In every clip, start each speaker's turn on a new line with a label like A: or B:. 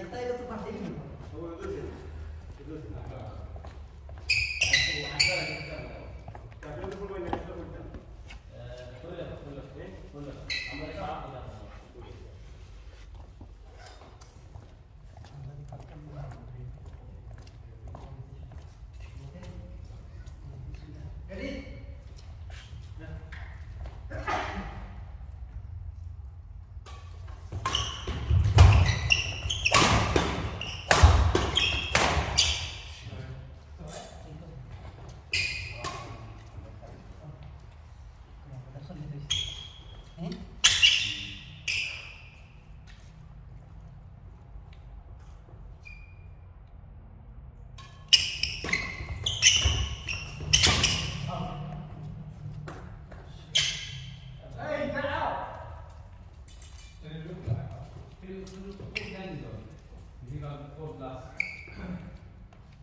A: Entah itu tempat ini.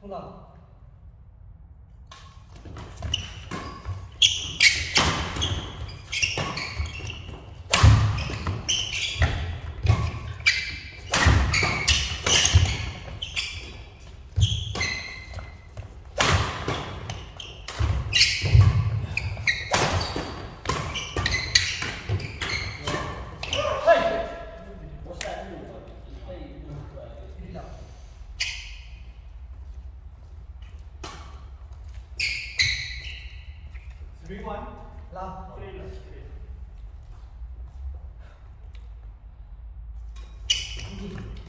A: 碰到 Love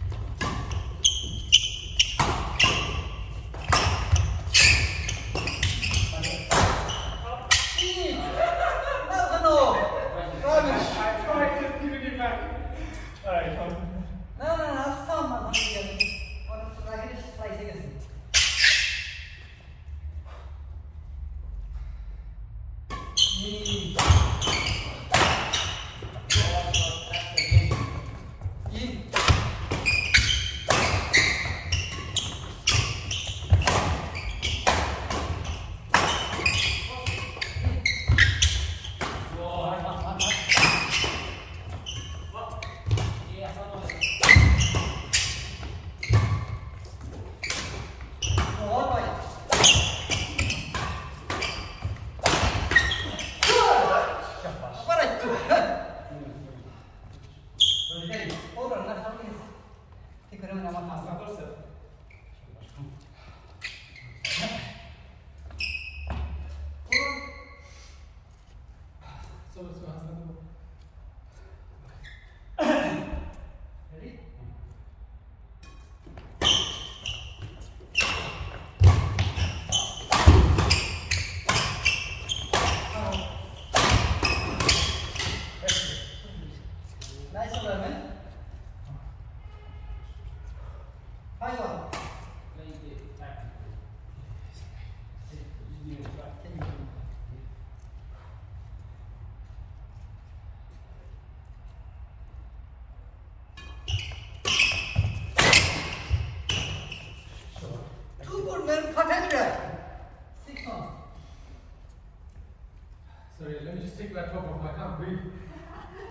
B: Sorry, let take that top off. I can't breathe.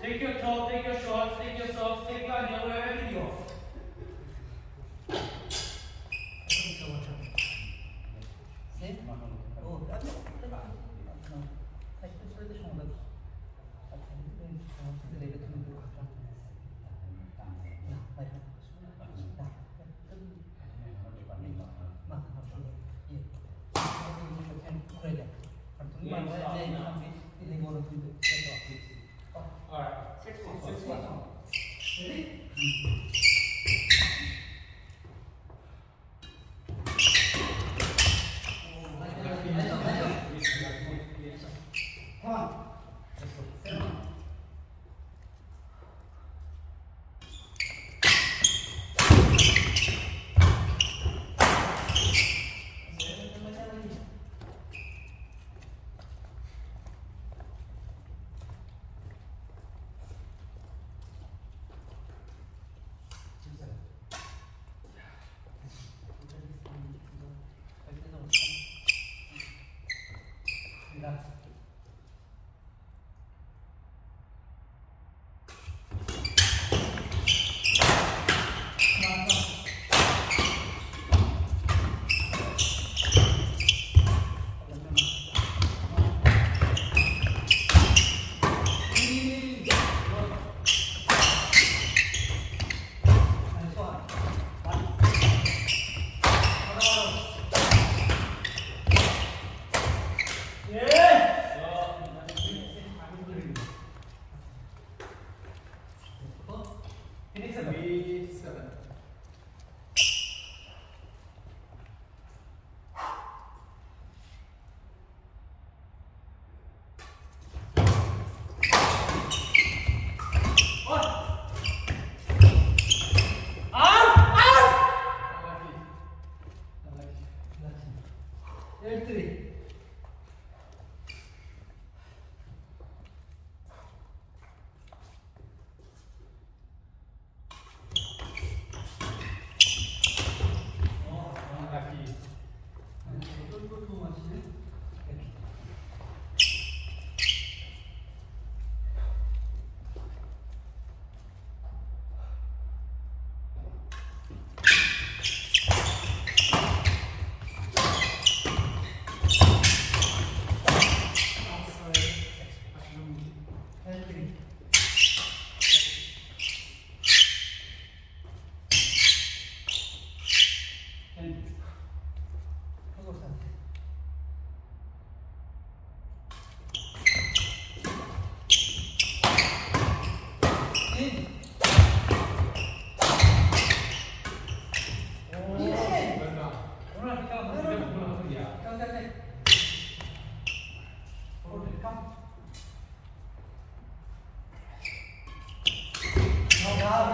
C: Take your top, take your shorts, take your socks, take your underwear, everything off.
A: See? Oh, that's no. Like this way, this one, but.
B: Alright.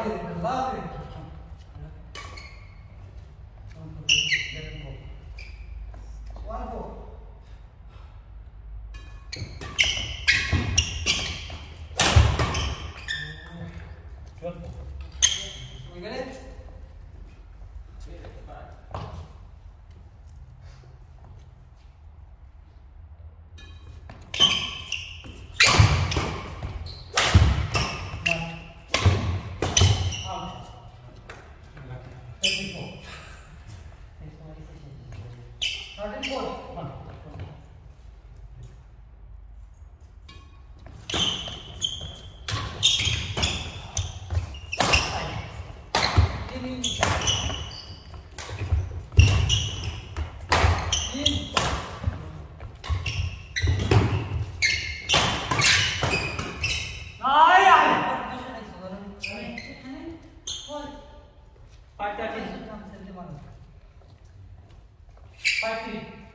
A: Beloved
B: Partir.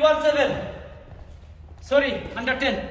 B: 21 7 sorry
C: under
A: 10